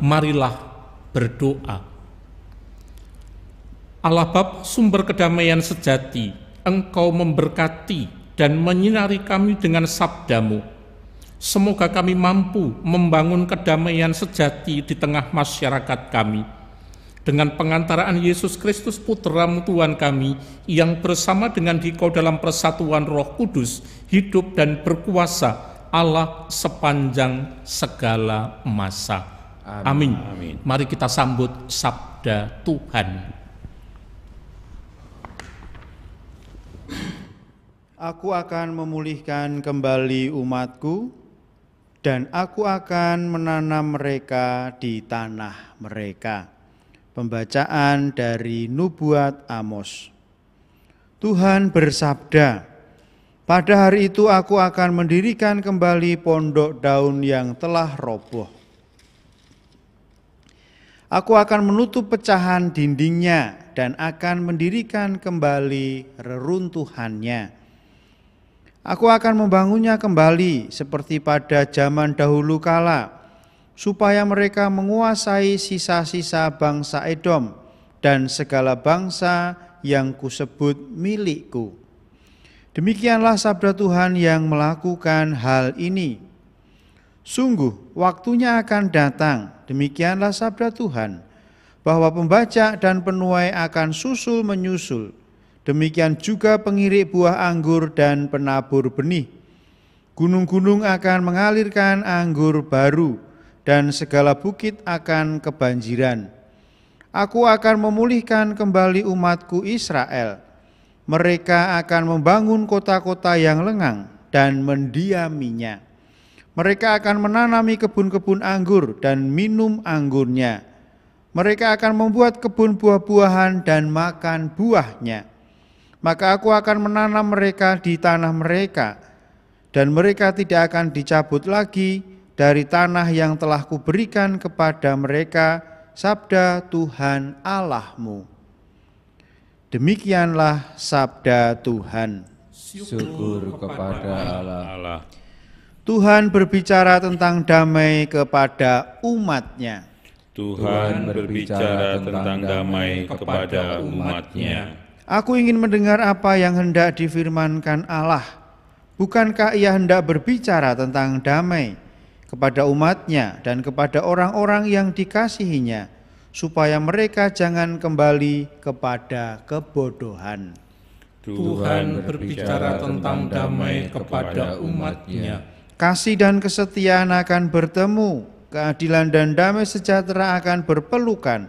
marilah berdoa. Allah Bapa sumber kedamaian sejati, Engkau memberkati dan menyinari kami dengan sabdamu. Semoga kami mampu membangun kedamaian sejati di tengah masyarakat kami. Dengan pengantaraan Yesus Kristus Putramu Tuhan kami, yang bersama dengan dikau dalam persatuan roh kudus, hidup dan berkuasa Allah sepanjang segala masa. Amin. Amin. Mari kita sambut sabda Tuhan. Aku akan memulihkan kembali umatku, dan aku akan menanam mereka di tanah mereka. Pembacaan dari Nubuat Amos. Tuhan bersabda, "Pada hari itu aku akan mendirikan kembali pondok daun yang telah roboh. Aku akan menutup pecahan dindingnya dan akan mendirikan kembali reruntuhannya." Aku akan membangunnya kembali seperti pada zaman dahulu kala, supaya mereka menguasai sisa-sisa bangsa Edom dan segala bangsa yang kusebut milikku. Demikianlah sabda Tuhan yang melakukan hal ini. Sungguh, waktunya akan datang, demikianlah sabda Tuhan, bahwa pembaca dan penuai akan susul menyusul, Demikian juga pengirik buah anggur dan penabur benih. Gunung-gunung akan mengalirkan anggur baru, dan segala bukit akan kebanjiran. Aku akan memulihkan kembali umatku Israel. Mereka akan membangun kota-kota yang lengang dan mendiaminya. Mereka akan menanami kebun-kebun anggur dan minum anggurnya. Mereka akan membuat kebun buah-buahan dan makan buahnya maka aku akan menanam mereka di tanah mereka, dan mereka tidak akan dicabut lagi dari tanah yang telah kuberikan kepada mereka, sabda Tuhan Allahmu. Demikianlah sabda Tuhan. Syukur kepada Allah. Tuhan berbicara tentang damai kepada umatnya. Tuhan berbicara tentang damai kepada umatnya. Aku ingin mendengar apa yang hendak difirmankan Allah. Bukankah ia hendak berbicara tentang damai kepada umatnya dan kepada orang-orang yang dikasihinya, supaya mereka jangan kembali kepada kebodohan. Tuhan berbicara tentang damai kepada umatnya. Kasih dan kesetiaan akan bertemu, keadilan dan damai sejahtera akan berpelukan.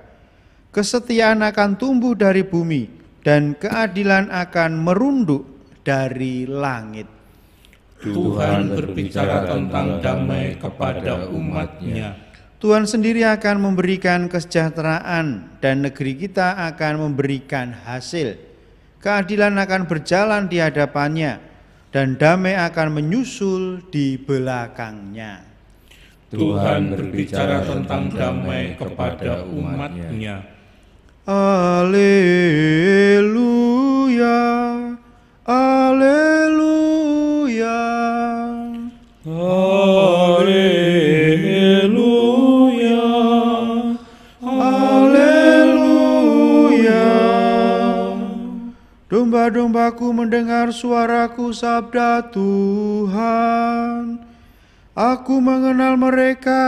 Kesetiaan akan tumbuh dari bumi, dan keadilan akan merunduk dari langit. Tuhan berbicara tentang damai kepada umatnya. Tuhan sendiri akan memberikan kesejahteraan dan negeri kita akan memberikan hasil. Keadilan akan berjalan di hadapannya dan damai akan menyusul di belakangnya. Tuhan berbicara tentang damai kepada umatnya. Aleluya, aleluya, aleluya, aleluya. Domba-dombaku mendengar suaraku sabda Tuhan. Aku mengenal mereka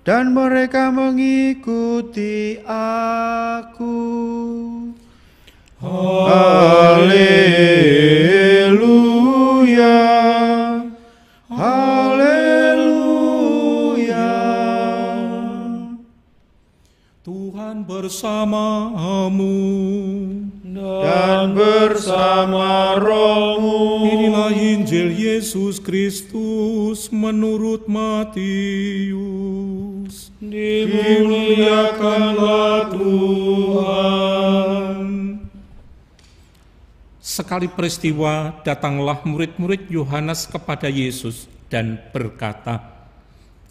dan mereka mengikuti aku. Haleluya. Haleluya. Tuhan bersamamu rohmu. Inilah Injil Yesus Kristus menurut Matius. Dimuliakanlah Tuhan. Sekali peristiwa datanglah murid-murid Yohanes kepada Yesus dan berkata,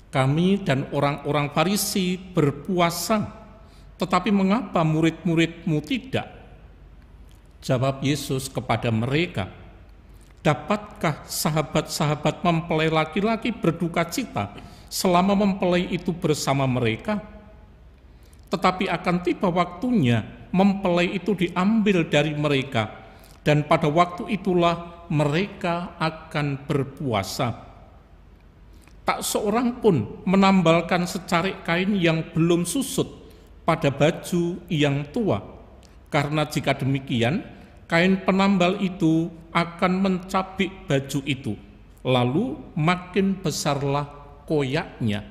kami dan orang-orang Farisi berpuasa, tetapi mengapa murid-muridmu tidak? Jawab Yesus kepada mereka, Dapatkah sahabat-sahabat mempelai laki-laki berduka cita selama mempelai itu bersama mereka, tetapi akan tiba waktunya mempelai itu diambil dari mereka, dan pada waktu itulah mereka akan berpuasa. Tak seorang pun menambalkan secarik kain yang belum susut pada baju yang tua, karena jika demikian, kain penambal itu akan mencabik baju itu, lalu makin besarlah koyaknya.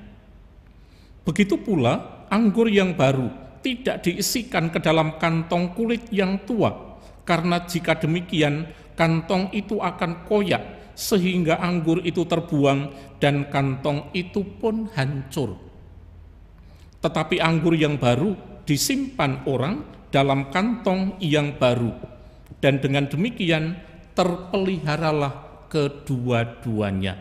Begitu pula anggur yang baru tidak diisikan ke dalam kantong kulit yang tua, karena jika demikian kantong itu akan koyak sehingga anggur itu terbuang dan kantong itu pun hancur. Tetapi anggur yang baru disimpan orang dalam kantong yang baru dan dengan demikian terpeliharalah kedua-duanya.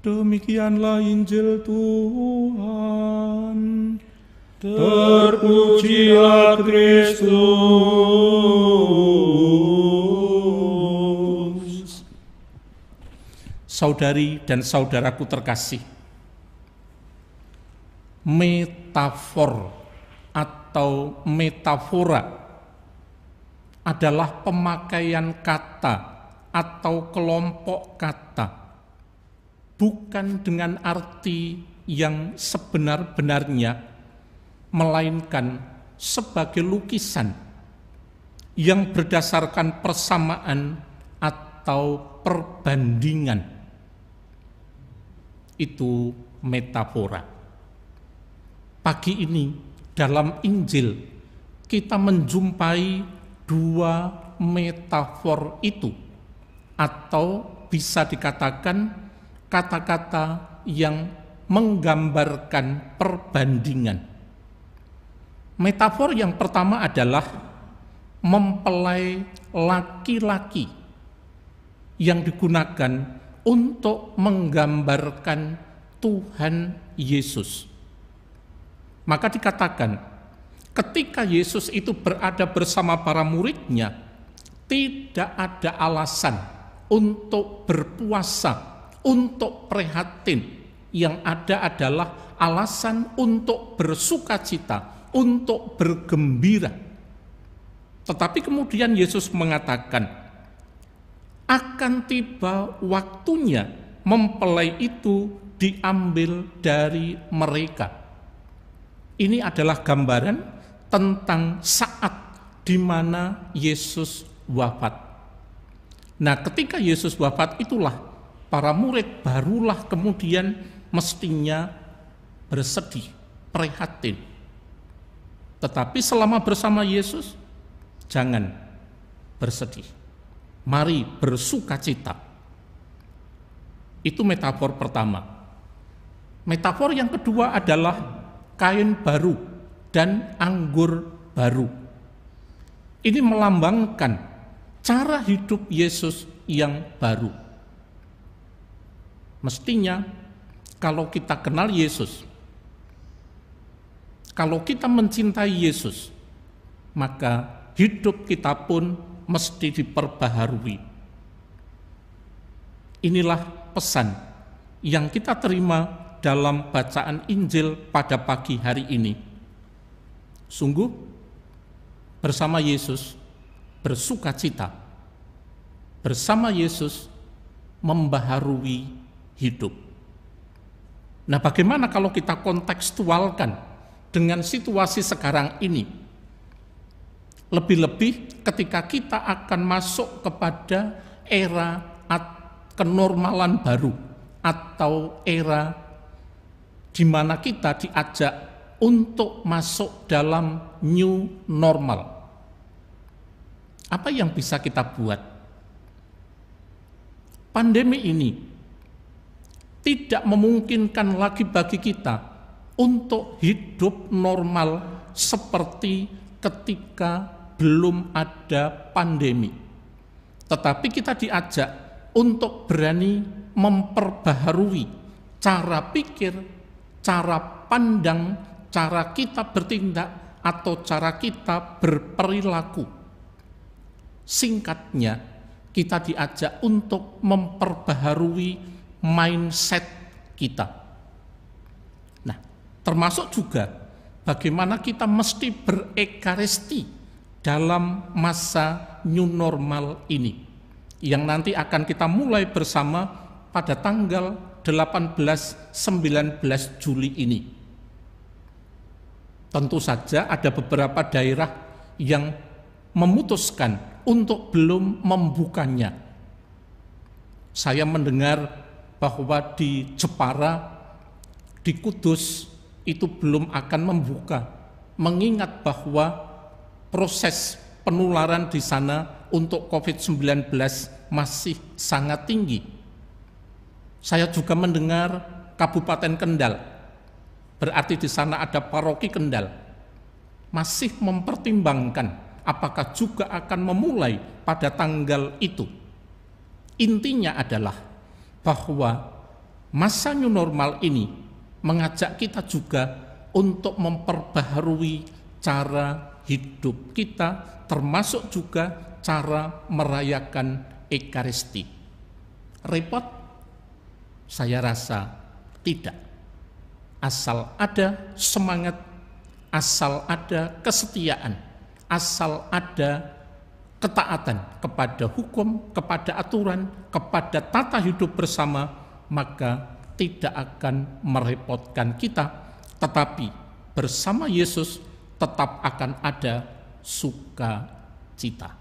Demikianlah Injil Tuhan. Terpujilah Kristus. Saudari dan saudaraku terkasih, metafor atau metafora adalah pemakaian kata atau kelompok kata, bukan dengan arti yang sebenar-benarnya, melainkan sebagai lukisan yang berdasarkan persamaan atau perbandingan. Itu metafora. Pagi ini dalam Injil kita menjumpai dua metafor itu atau bisa dikatakan kata-kata yang menggambarkan perbandingan. Metafor yang pertama adalah mempelai laki-laki yang digunakan untuk menggambarkan Tuhan Yesus. Maka dikatakan, ketika Yesus itu berada bersama para muridnya, tidak ada alasan untuk berpuasa, untuk prihatin. Yang ada adalah alasan untuk bersuka cita, untuk bergembira. Tetapi kemudian Yesus mengatakan, akan tiba waktunya mempelai itu diambil dari mereka. Ini adalah gambaran tentang saat di mana Yesus wafat. Nah, ketika Yesus wafat itulah para murid barulah kemudian mestinya bersedih, prihatin. Tetapi selama bersama Yesus jangan bersedih. Mari bersuka cita. Itu metafor pertama. Metafor yang kedua adalah kain baru dan anggur baru. Ini melambangkan cara hidup Yesus yang baru. Mestinya kalau kita kenal Yesus, kalau kita mencintai Yesus, maka hidup kita pun mesti diperbaharui. Inilah pesan yang kita terima dalam bacaan Injil pada pagi hari ini. Sungguh, bersama Yesus bersuka cita, bersama Yesus membaharui hidup. Nah, bagaimana kalau kita kontekstualkan dengan situasi sekarang ini? Lebih-lebih ketika kita akan masuk kepada era kenormalan baru atau era di mana kita diajak untuk masuk dalam new normal. Apa yang bisa kita buat? Pandemi ini tidak memungkinkan lagi bagi kita untuk hidup normal seperti ketika belum ada pandemi. Tetapi kita diajak untuk berani memperbaharui cara pikir, cara pandang, cara kita bertindak, atau cara kita berperilaku. Singkatnya, kita diajak untuk memperbaharui mindset kita. Nah, termasuk juga bagaimana kita mesti berekaristi dalam masa new normal ini yang nanti akan kita mulai bersama pada tanggal 18-19 Juli ini. Tentu saja ada beberapa daerah yang memutuskan untuk belum membukanya. Saya mendengar bahwa di Jepara, di Kudus itu belum akan membuka, mengingat bahwa proses penularan di sana untuk COVID-19 masih sangat tinggi. Saya juga mendengar Kabupaten Kendal, berarti di sana ada paroki Kendal, masih mempertimbangkan apakah juga akan memulai pada tanggal itu. Intinya adalah bahwa masa new normal ini mengajak kita juga untuk memperbaharui cara hidup kita termasuk juga cara merayakan ekaristi. Repot? Saya rasa tidak. Asal ada semangat, asal ada kesetiaan, asal ada ketaatan kepada hukum, kepada aturan, kepada tata hidup bersama, maka tidak akan merepotkan kita, tetapi bersama Yesus tetap akan ada sukacita.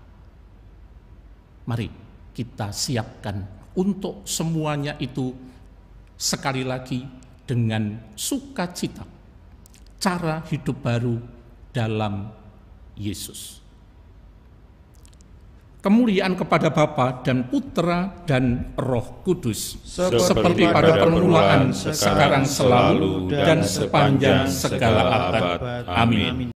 Mari kita siapkan untuk semuanya itu sekali lagi dengan sukacita. Cara hidup baru dalam Yesus. Kemuliaan kepada Bapa dan Putra dan Roh Kudus Seperti seperti pada permulaan sekarang selalu dan sepanjang segala abad. amin